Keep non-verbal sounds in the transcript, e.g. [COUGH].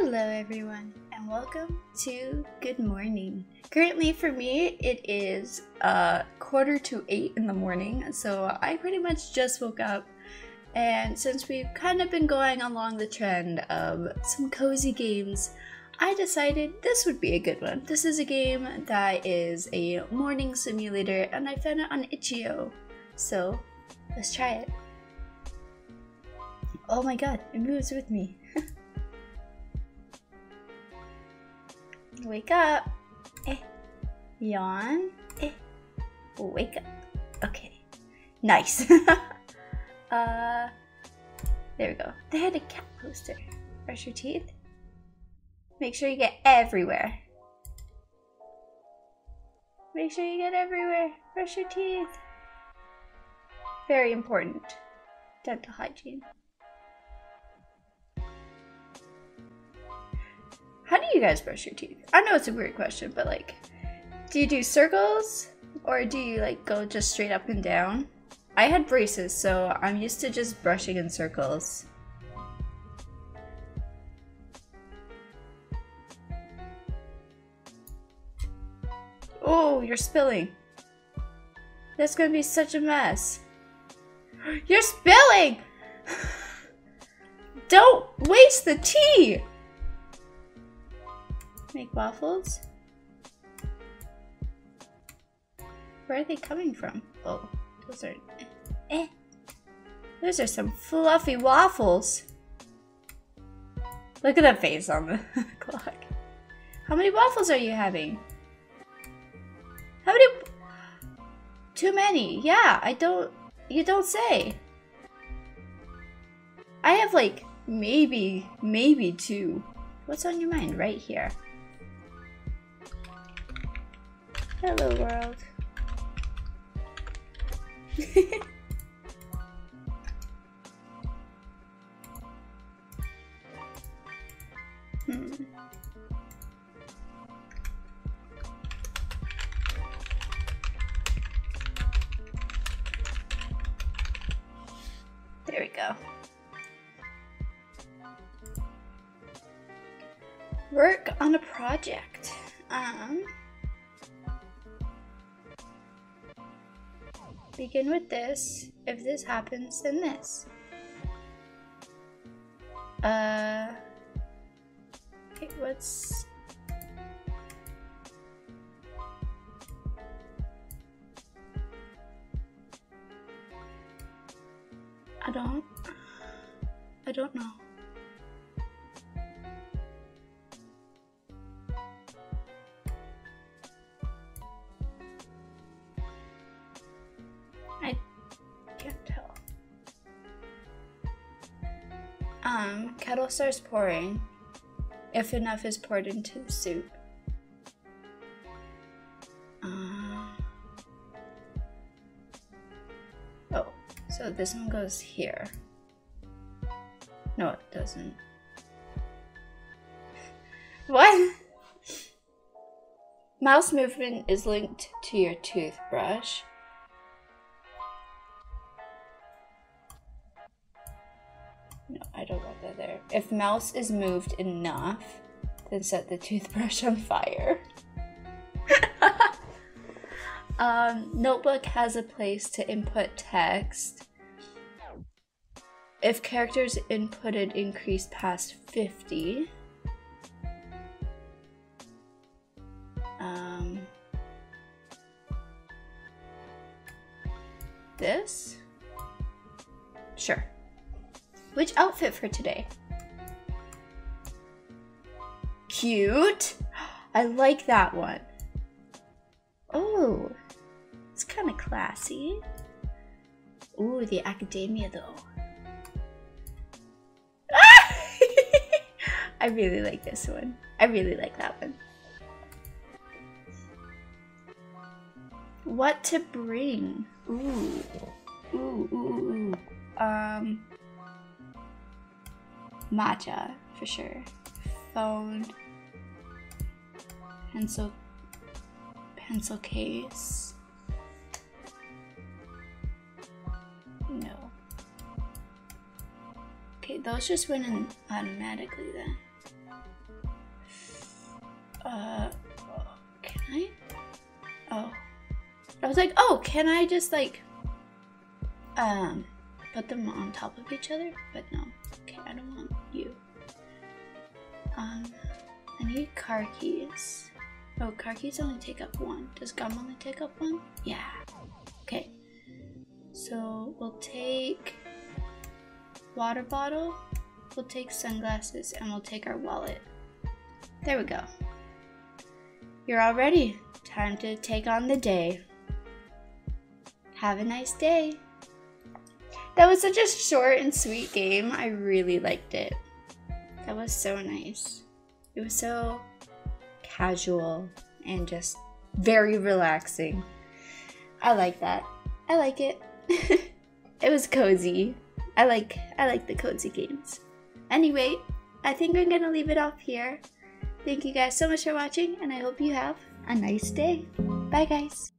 Hello everyone and welcome to Good Morning. Currently for me it is uh quarter to 8 in the morning so I pretty much just woke up and since we've kind of been going along the trend of some cozy games I decided this would be a good one. This is a game that is a morning simulator and I found it on itch.io. So let's try it. Oh my god, it moves with me. Wake up. Eh. Yawn. Eh. Wake up. Okay. Nice. [LAUGHS] uh, there we go. They had a cat poster. Brush your teeth. Make sure you get everywhere. Make sure you get everywhere. Brush your teeth. Very important. Dental hygiene. You guys brush your teeth? I know it's a weird question, but like, do you do circles or do you like go just straight up and down? I had braces, so I'm used to just brushing in circles. Oh, you're spilling. That's gonna be such a mess. You're spilling! [SIGHS] Don't waste the tea! Make waffles? Where are they coming from? Oh, those are... Eh. Those are some fluffy waffles. Look at that face on the [LAUGHS] clock. How many waffles are you having? How many? Too many. Yeah, I don't... You don't say. I have like maybe, maybe two. What's on your mind right here? Hello world. hmm. There we go. Work on a project. Um, begin with this. If this happens, then this. Uh, okay, what's I don't. I don't know. Um, kettle starts pouring. If enough is poured into the soup. Uh, oh, so this one goes here. No, it doesn't. What? Mouse movement is linked to your toothbrush. No, I don't want that there. If mouse is moved enough, then set the toothbrush on fire. [LAUGHS] um, notebook has a place to input text. If characters inputted increase past 50, um, this? Sure. Which outfit for today? Cute. I like that one. Oh, it's kind of classy. Ooh, the academia though. Ah! [LAUGHS] I really like this one. I really like that one. What to bring? Ooh. Ooh, ooh, ooh. Um, matcha, for sure. Phone. Pencil. Pencil case. No. Okay, those just went in automatically then. Uh, can I? Oh. I was like, oh, can I just like, um, put them on top of each other? But no. Um, I need car keys. Oh, car keys only take up one. Does gum only take up one? Yeah. Okay. So we'll take water bottle, we'll take sunglasses, and we'll take our wallet. There we go. You're all ready. Time to take on the day. Have a nice day. That was such a short and sweet game. I really liked it. That was so nice. It was so casual and just very relaxing. I like that. I like it. [LAUGHS] it was cozy. I like I like the cozy games. Anyway, I think I'm gonna leave it off here. Thank you guys so much for watching, and I hope you have a nice day. Bye, guys.